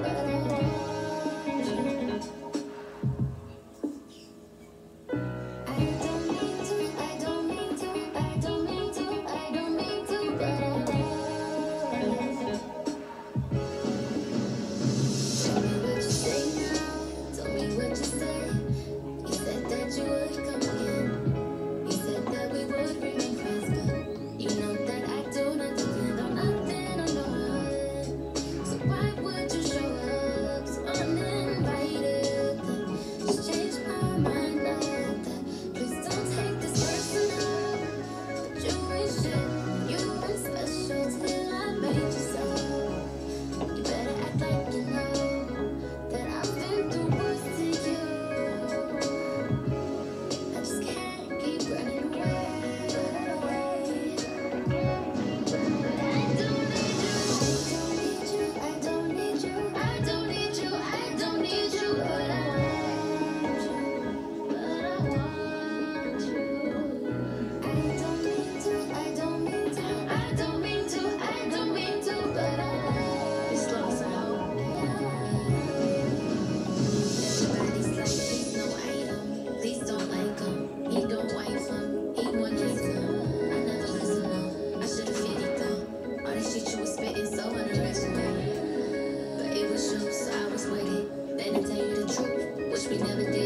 Thank you. spitting so unoriginal. But it was you, so I was waiting. it. Then to tell you the truth, which we never did.